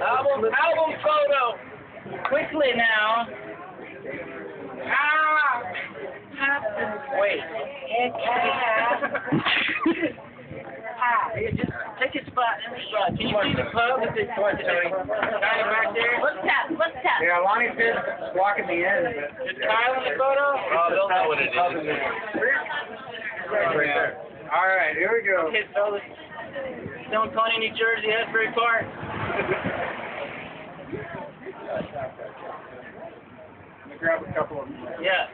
Album, album photo. Quickly now. Ah. Wait. Ah, just take a spot in the spot. Can you see the pub with the guy back there? Let's tap. Let's. Yeah, Lonnie said blocking the end. but- Is Kyle in the photo? Oh, they'll know what it is. All right, here we go. Okay, fellas. Stone Pony, New Jersey, Asbury Park. Grab a couple of them. Yeah.